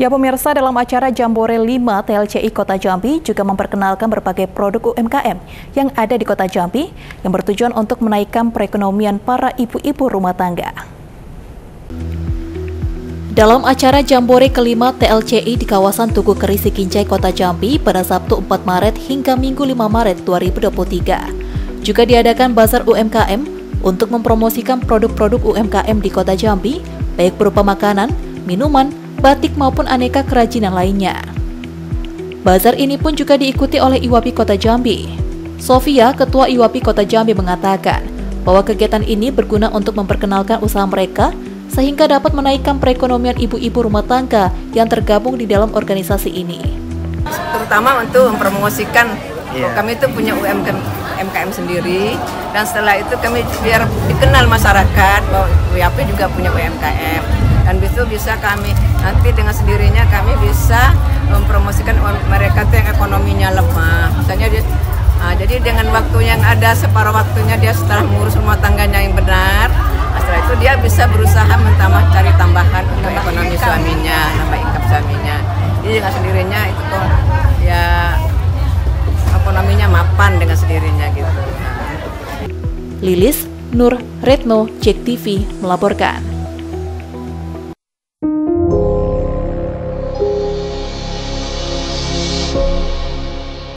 Ya pemirsa, dalam acara Jambore 5 TLCI Kota Jambi juga memperkenalkan berbagai produk UMKM yang ada di Kota Jambi yang bertujuan untuk menaikkan perekonomian para ibu-ibu rumah tangga. Dalam acara Jambore kelima TLCI di kawasan Tugu Kerisi Kincai Kota Jambi pada Sabtu 4 Maret hingga Minggu 5 Maret 2023, juga diadakan bazar UMKM untuk mempromosikan produk-produk UMKM di Kota Jambi, baik berupa makanan, minuman, batik maupun aneka kerajinan lainnya. Bazar ini pun juga diikuti oleh Iwapi Kota Jambi. Sofia, Ketua Iwapi Kota Jambi mengatakan bahwa kegiatan ini berguna untuk memperkenalkan usaha mereka sehingga dapat menaikkan perekonomian ibu-ibu rumah tangga yang tergabung di dalam organisasi ini. Terutama untuk mempromosikan yeah. kami itu punya UMKM MKM sendiri dan setelah itu kami biar dikenal masyarakat bahwa UMKM juga punya UMKM dan itu bisa kami nanti dengan sendirinya kami bisa mempromosikan mereka yang ekonominya lemah misalnya dia Nah, jadi dengan waktu yang ada separuh waktunya dia setelah mengurus rumah tangganya yang benar, nah, setelah itu dia bisa berusaha mentambah cari tambahan untuk ekonomi suaminya, nambah income suaminya. Jadi dengan sendirinya itu tuh ya ekonominya mapan dengan sendirinya gitu. Lilis Nur Retno Cek TV melaporkan.